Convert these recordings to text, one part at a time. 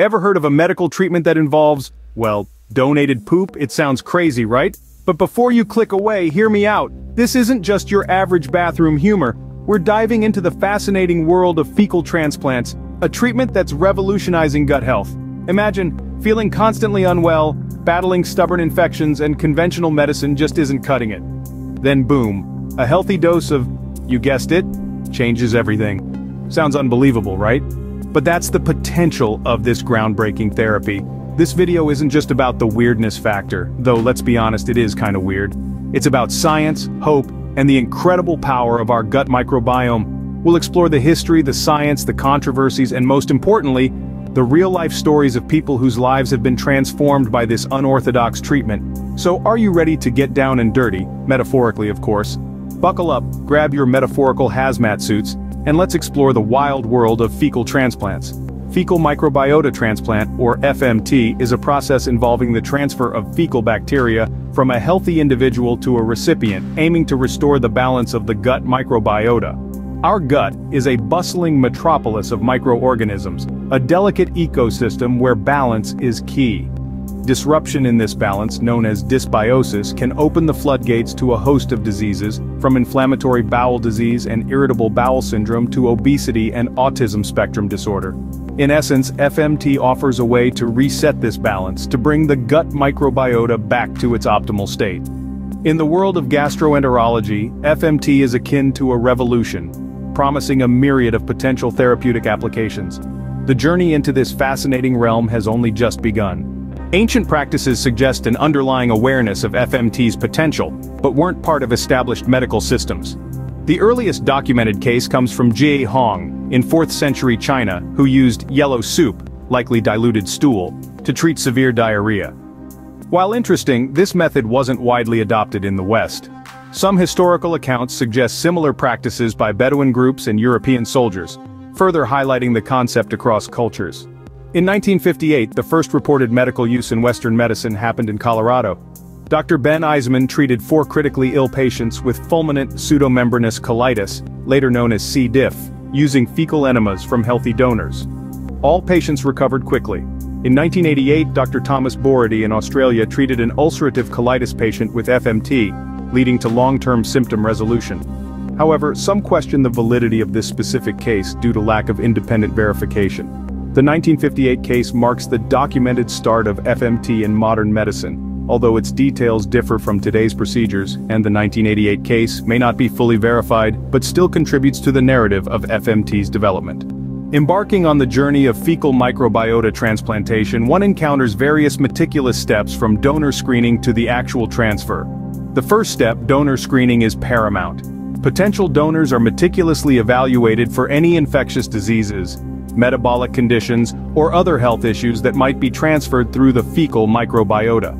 Ever heard of a medical treatment that involves, well, donated poop? It sounds crazy, right? But before you click away, hear me out. This isn't just your average bathroom humor. We're diving into the fascinating world of fecal transplants, a treatment that's revolutionizing gut health. Imagine, feeling constantly unwell, battling stubborn infections and conventional medicine just isn't cutting it. Then boom, a healthy dose of, you guessed it, changes everything. Sounds unbelievable, right? But that's the potential of this groundbreaking therapy. This video isn't just about the weirdness factor, though let's be honest it is kinda weird. It's about science, hope, and the incredible power of our gut microbiome. We'll explore the history, the science, the controversies, and most importantly, the real-life stories of people whose lives have been transformed by this unorthodox treatment. So are you ready to get down and dirty, metaphorically of course? Buckle up, grab your metaphorical hazmat suits, and let's explore the wild world of fecal transplants. Fecal microbiota transplant, or FMT, is a process involving the transfer of fecal bacteria from a healthy individual to a recipient, aiming to restore the balance of the gut microbiota. Our gut is a bustling metropolis of microorganisms, a delicate ecosystem where balance is key. Disruption in this balance, known as dysbiosis, can open the floodgates to a host of diseases, from inflammatory bowel disease and irritable bowel syndrome to obesity and autism spectrum disorder. In essence, FMT offers a way to reset this balance to bring the gut microbiota back to its optimal state. In the world of gastroenterology, FMT is akin to a revolution, promising a myriad of potential therapeutic applications. The journey into this fascinating realm has only just begun. Ancient practices suggest an underlying awareness of FMT's potential, but weren't part of established medical systems. The earliest documented case comes from Ge Hong, in 4th century China, who used yellow soup, likely diluted stool, to treat severe diarrhea. While interesting, this method wasn't widely adopted in the West. Some historical accounts suggest similar practices by Bedouin groups and European soldiers, further highlighting the concept across cultures. In 1958, the first reported medical use in Western medicine happened in Colorado. Dr. Ben Eisman treated four critically ill patients with fulminant pseudomembranous colitis, later known as C. diff, using fecal enemas from healthy donors. All patients recovered quickly. In 1988, Dr. Thomas Borody in Australia treated an ulcerative colitis patient with FMT, leading to long-term symptom resolution. However, some question the validity of this specific case due to lack of independent verification. The 1958 case marks the documented start of FMT in modern medicine, although its details differ from today's procedures, and the 1988 case may not be fully verified, but still contributes to the narrative of FMT's development. Embarking on the journey of fecal microbiota transplantation one encounters various meticulous steps from donor screening to the actual transfer, the first step, donor screening is paramount. Potential donors are meticulously evaluated for any infectious diseases, metabolic conditions, or other health issues that might be transferred through the fecal microbiota.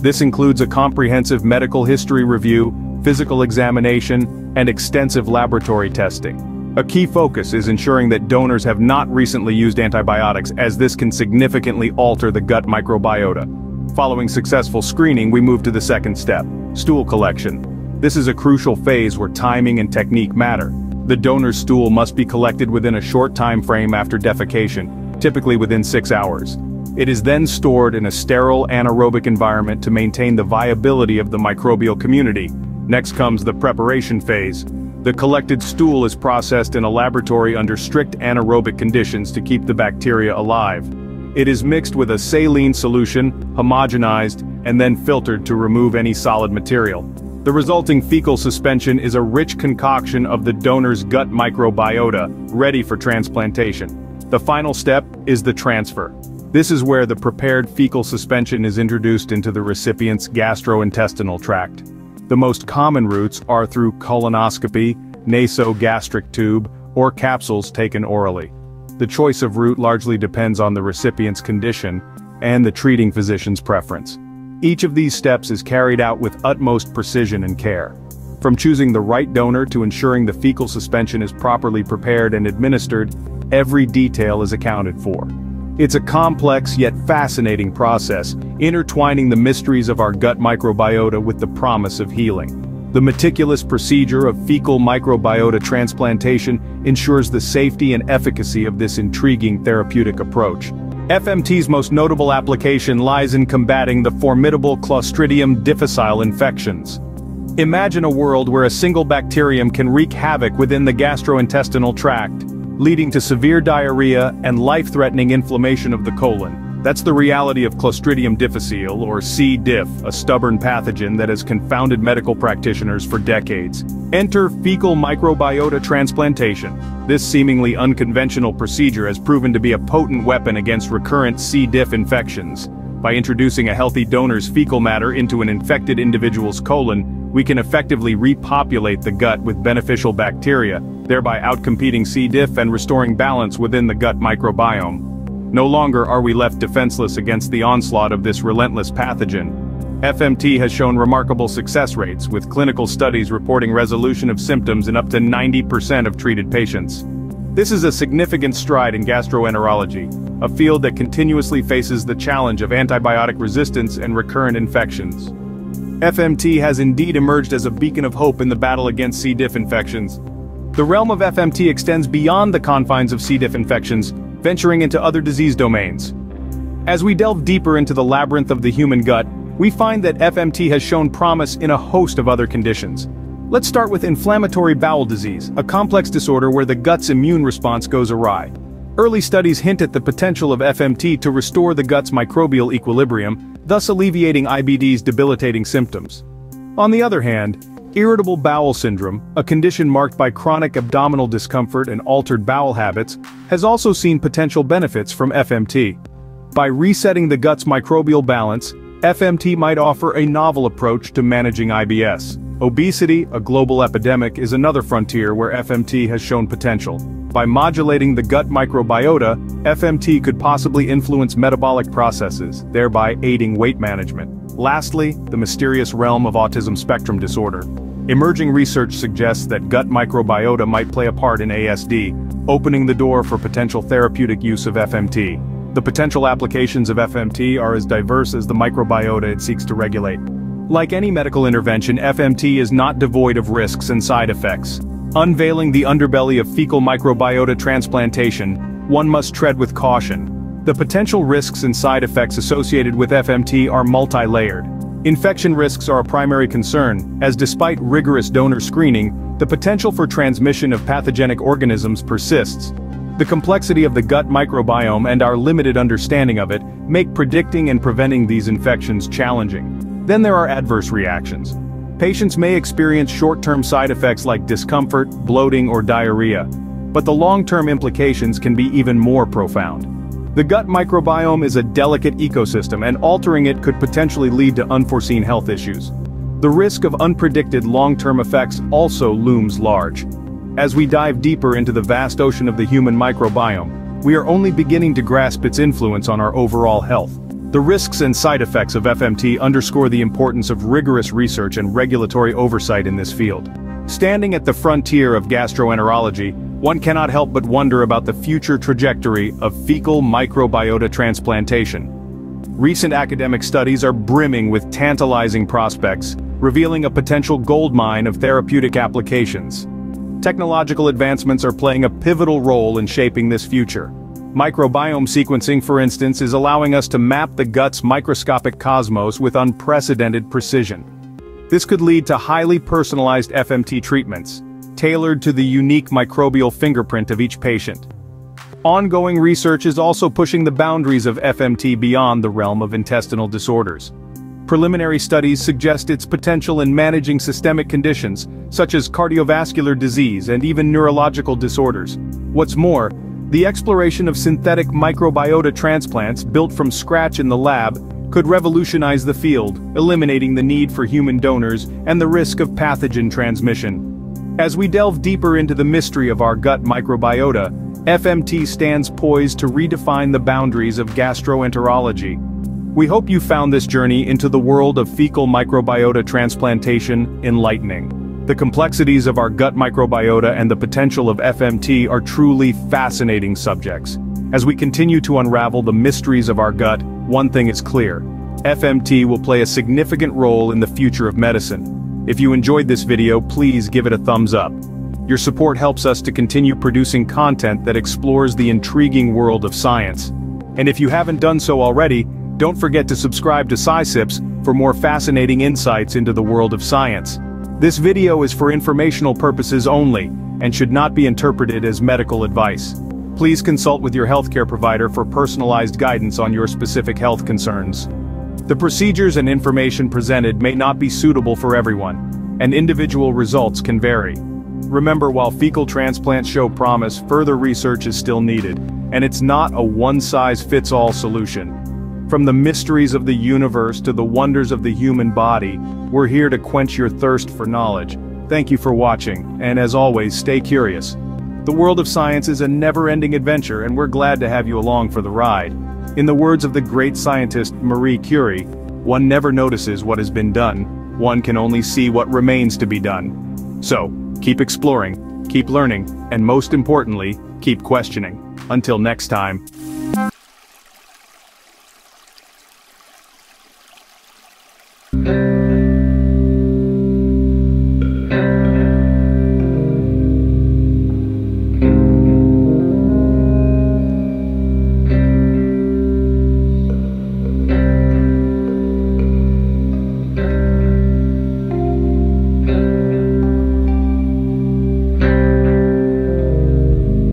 This includes a comprehensive medical history review, physical examination, and extensive laboratory testing. A key focus is ensuring that donors have not recently used antibiotics as this can significantly alter the gut microbiota. Following successful screening we move to the second step, stool collection. This is a crucial phase where timing and technique matter. The donor's stool must be collected within a short time frame after defecation, typically within six hours. It is then stored in a sterile anaerobic environment to maintain the viability of the microbial community. Next comes the preparation phase. The collected stool is processed in a laboratory under strict anaerobic conditions to keep the bacteria alive. It is mixed with a saline solution, homogenized, and then filtered to remove any solid material. The resulting fecal suspension is a rich concoction of the donor's gut microbiota, ready for transplantation. The final step is the transfer. This is where the prepared fecal suspension is introduced into the recipient's gastrointestinal tract. The most common routes are through colonoscopy, nasogastric tube, or capsules taken orally. The choice of route largely depends on the recipient's condition and the treating physician's preference. Each of these steps is carried out with utmost precision and care. From choosing the right donor to ensuring the fecal suspension is properly prepared and administered, every detail is accounted for. It's a complex yet fascinating process, intertwining the mysteries of our gut microbiota with the promise of healing. The meticulous procedure of fecal microbiota transplantation ensures the safety and efficacy of this intriguing therapeutic approach. FMT's most notable application lies in combating the formidable Clostridium difficile infections. Imagine a world where a single bacterium can wreak havoc within the gastrointestinal tract, leading to severe diarrhea and life-threatening inflammation of the colon. That's the reality of Clostridium difficile, or C. diff, a stubborn pathogen that has confounded medical practitioners for decades. Enter fecal microbiota transplantation. This seemingly unconventional procedure has proven to be a potent weapon against recurrent C. diff infections. By introducing a healthy donor's fecal matter into an infected individual's colon, we can effectively repopulate the gut with beneficial bacteria, thereby outcompeting C. diff and restoring balance within the gut microbiome. No longer are we left defenseless against the onslaught of this relentless pathogen. FMT has shown remarkable success rates, with clinical studies reporting resolution of symptoms in up to 90% of treated patients. This is a significant stride in gastroenterology, a field that continuously faces the challenge of antibiotic resistance and recurrent infections. FMT has indeed emerged as a beacon of hope in the battle against C. diff infections, the realm of FMT extends beyond the confines of C. diff infections, venturing into other disease domains. As we delve deeper into the labyrinth of the human gut, we find that FMT has shown promise in a host of other conditions. Let's start with inflammatory bowel disease, a complex disorder where the gut's immune response goes awry. Early studies hint at the potential of FMT to restore the gut's microbial equilibrium, thus alleviating IBD's debilitating symptoms. On the other hand, Irritable bowel syndrome, a condition marked by chronic abdominal discomfort and altered bowel habits, has also seen potential benefits from FMT. By resetting the gut's microbial balance, FMT might offer a novel approach to managing IBS. Obesity, a global epidemic, is another frontier where FMT has shown potential. By modulating the gut microbiota, FMT could possibly influence metabolic processes, thereby aiding weight management. Lastly, the mysterious realm of autism spectrum disorder. Emerging research suggests that gut microbiota might play a part in ASD, opening the door for potential therapeutic use of FMT. The potential applications of FMT are as diverse as the microbiota it seeks to regulate. Like any medical intervention, FMT is not devoid of risks and side effects. Unveiling the underbelly of fecal microbiota transplantation, one must tread with caution, the potential risks and side effects associated with FMT are multi-layered. Infection risks are a primary concern, as despite rigorous donor screening, the potential for transmission of pathogenic organisms persists. The complexity of the gut microbiome and our limited understanding of it make predicting and preventing these infections challenging. Then there are adverse reactions. Patients may experience short-term side effects like discomfort, bloating or diarrhea, but the long-term implications can be even more profound. The gut microbiome is a delicate ecosystem and altering it could potentially lead to unforeseen health issues. The risk of unpredicted long-term effects also looms large. As we dive deeper into the vast ocean of the human microbiome, we are only beginning to grasp its influence on our overall health. The risks and side effects of FMT underscore the importance of rigorous research and regulatory oversight in this field. Standing at the frontier of gastroenterology, one cannot help but wonder about the future trajectory of fecal microbiota transplantation. Recent academic studies are brimming with tantalizing prospects, revealing a potential goldmine of therapeutic applications. Technological advancements are playing a pivotal role in shaping this future. Microbiome sequencing, for instance, is allowing us to map the gut's microscopic cosmos with unprecedented precision. This could lead to highly personalized FMT treatments, tailored to the unique microbial fingerprint of each patient. Ongoing research is also pushing the boundaries of FMT beyond the realm of intestinal disorders. Preliminary studies suggest its potential in managing systemic conditions, such as cardiovascular disease and even neurological disorders. What's more, the exploration of synthetic microbiota transplants built from scratch in the lab could revolutionize the field, eliminating the need for human donors and the risk of pathogen transmission. As we delve deeper into the mystery of our gut microbiota, FMT stands poised to redefine the boundaries of gastroenterology. We hope you found this journey into the world of fecal microbiota transplantation enlightening. The complexities of our gut microbiota and the potential of FMT are truly fascinating subjects. As we continue to unravel the mysteries of our gut, one thing is clear. FMT will play a significant role in the future of medicine. If you enjoyed this video please give it a thumbs up. Your support helps us to continue producing content that explores the intriguing world of science. And if you haven't done so already, don't forget to subscribe to SciSips for more fascinating insights into the world of science. This video is for informational purposes only, and should not be interpreted as medical advice. Please consult with your healthcare provider for personalized guidance on your specific health concerns. The procedures and information presented may not be suitable for everyone, and individual results can vary. Remember while fecal transplants show promise, further research is still needed, and it's not a one-size-fits-all solution. From the mysteries of the universe to the wonders of the human body, we're here to quench your thirst for knowledge. Thank you for watching, and as always, stay curious. The world of science is a never-ending adventure and we're glad to have you along for the ride. In the words of the great scientist Marie Curie, one never notices what has been done, one can only see what remains to be done. So, keep exploring, keep learning, and most importantly, keep questioning. Until next time.